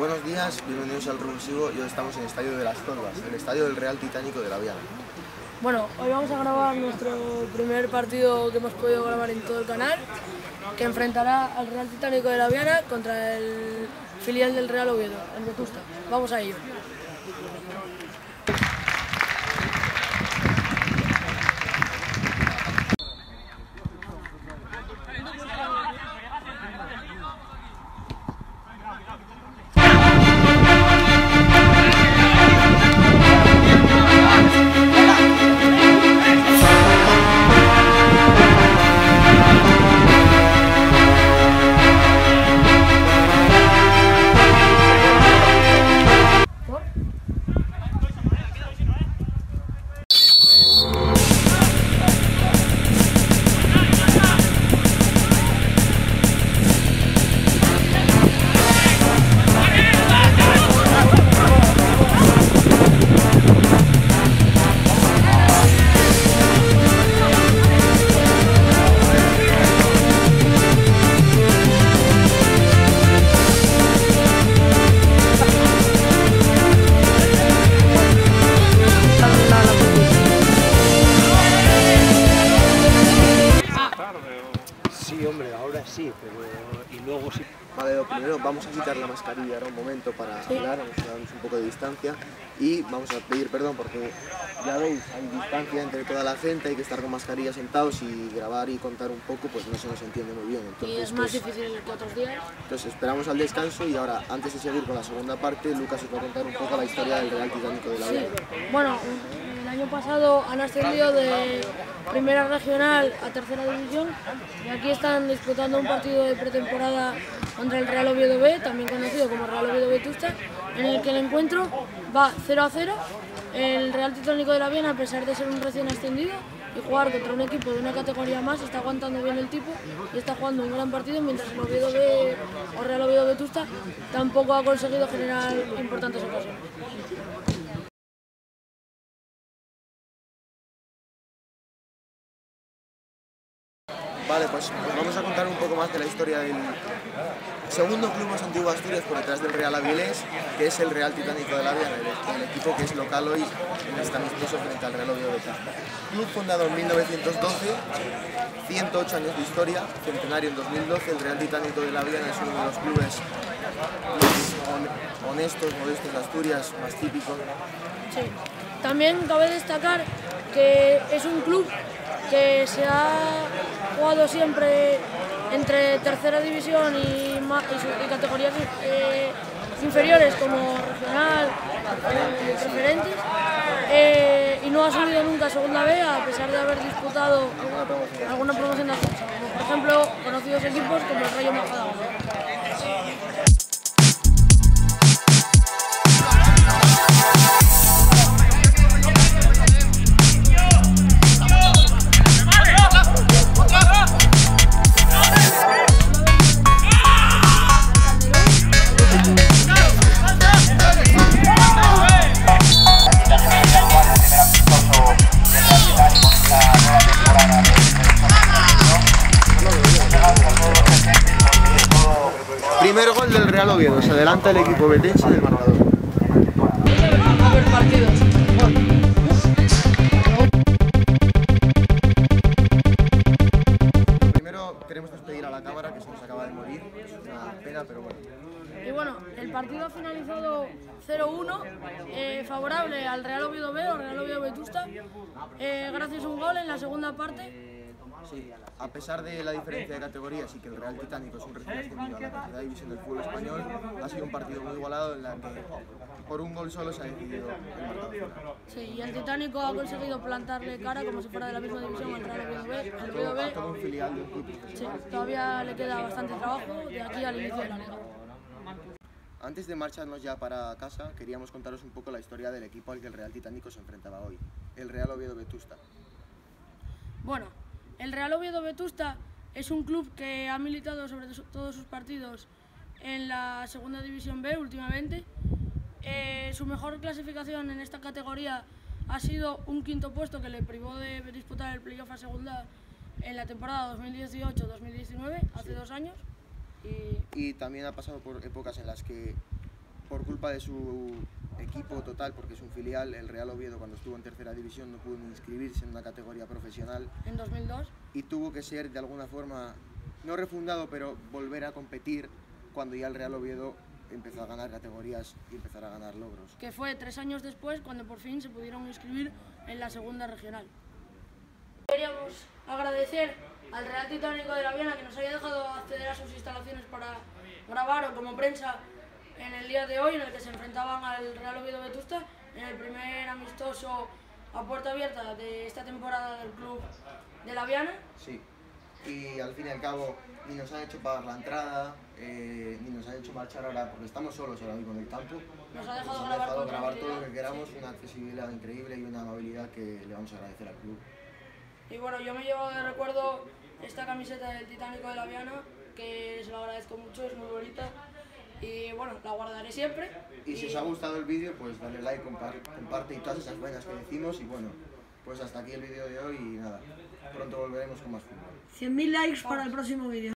Buenos días, bienvenidos al Revulsivo y hoy estamos en el Estadio de las Torvas, el estadio del Real Titánico de la Viana. Bueno, hoy vamos a grabar nuestro primer partido que hemos podido grabar en todo el canal, que enfrentará al Real Titánico de la Viana contra el filial del Real Oviedo, el Vetusta. Vamos a ello. Primero vamos a quitar la mascarilla ahora un momento para Sí. hablar, vamos a darnos un poco de distancia y vamos a pedir perdón porque ya veis, hay distancia entre toda la gente, hay que estar con mascarilla sentados y grabar y contar un poco pues no se nos entiende muy bien. Y es más pues, difícil que otros días. entonces esperamos al descanso y ahora antes de seguir con la segunda parte, Lucas os va a contar un poco la historia del Real Titánico de la Sí. Viana. Bueno, año pasado han ascendido de primera regional a tercera división y aquí están disputando un partido de pretemporada contra el Real Oviedo B, también conocido como Real Oviedo Vetusta, en el que el encuentro va 0 a 0. El Real Titónico de la Viena, a pesar de ser un recién ascendido y jugar contra un equipo de una categoría más, está aguantando bien el tipo y está jugando un gran partido, mientras el Oviedo B o Real Oviedo Vetusta tampoco ha conseguido generar importantes ocasiones. Vale, pues os vamos a contar un poco más de la historia del segundo club más antiguo de Asturias por detrás del Real Avilés, que es el Real Titánico de la Viana, el, equipo que es local hoy en este amistoso frente al Real Oviedo. Club fundado en 1912, 108 años de historia, centenario en 2012, el Real Titánico de la Viana es uno de los clubes más hon- honestos, modestos de Asturias, más típicos. Sí. También cabe destacar que es un club que se ha jugado siempre entre tercera división y, categorías eh, inferiores como regional, eh, preferentes, y no ha subido nunca a segunda B a pesar de haber disputado alguna promoción de ascenso, por ejemplo conocidos equipos como el Rayo Majadahonda. Real Oviedo, se adelanta el equipo betense del marcador. A ver partidos. Primero queremos despedir a la cámara que se nos acaba de morir, es una pena, pero bueno. Y bueno, el partido ha finalizado 0-1, eh, favorable al Real Oviedo B o Real Oviedo Vetusta, eh, gracias a un gol en la segunda parte. Sí, a pesar de la diferencia de categorías y que el Real Titánico es un recién ascendido a la tercera división del fútbol español, ha sido un partido muy igualado en la que por un gol solo se ha decidido el marcador. final. Sí, y el Titánico ha conseguido plantarle cara como si fuera de la misma división al Real Oviedo B. El Oviedo B Todo un filial club. sí, todavía le queda bastante trabajo de aquí al inicio de la liga. Antes de marcharnos ya para casa, queríamos contaros un poco la historia del equipo al que el Real Titánico se enfrentaba hoy, el Real Oviedo Vetusta. Bueno, el Real Oviedo Vetusta es un club que ha militado sobre todos sus partidos en la segunda división B últimamente. Eh, su mejor clasificación en esta categoría ha sido un quinto puesto que le privó de disputar el playoff a segunda en la temporada 2018-2019, hace dos años. Y Y también ha pasado por épocas en las que por culpa de su equipo total, porque es un filial, el Real Oviedo cuando estuvo en tercera división no pudo inscribirse en una categoría profesional En 2002. y tuvo que ser de alguna forma, no refundado, pero volver a competir cuando ya el Real Oviedo empezó a ganar categorías y empezar a ganar logros. que fue tres años después cuando por fin se pudieron inscribir en la segunda regional. Queríamos agradecer al Real Titánico de la Viana que nos haya dejado acceder a sus instalaciones para grabar o como prensa en el día de hoy en el que se enfrentaban al Real Oviedo Vetusta en el primer amistoso a puerta abierta de esta temporada del club de la Viana. Sí. Y al fin y al cabo ni nos han hecho pagar la entrada, eh, ni nos han hecho marchar ahora, porque estamos solos ahora mismo en el campo. Nos ha dejado Nos han grabar dejado grabar todo lo que queramos, sí. una accesibilidad increíble y una amabilidad que le vamos a agradecer al club. Y bueno, yo me llevo de recuerdo esta camiseta del Titánico de la Viana, que se lo agradezco mucho, es muy bonita. Y bueno, la guardaré siempre. Y si os ha gustado el vídeo, pues dale like, compar- comparte y todas esas buenas que decimos. Y bueno, pues hasta aquí el vídeo de hoy y nada, pronto volveremos con más fútbol. 100.000 likes para el próximo vídeo.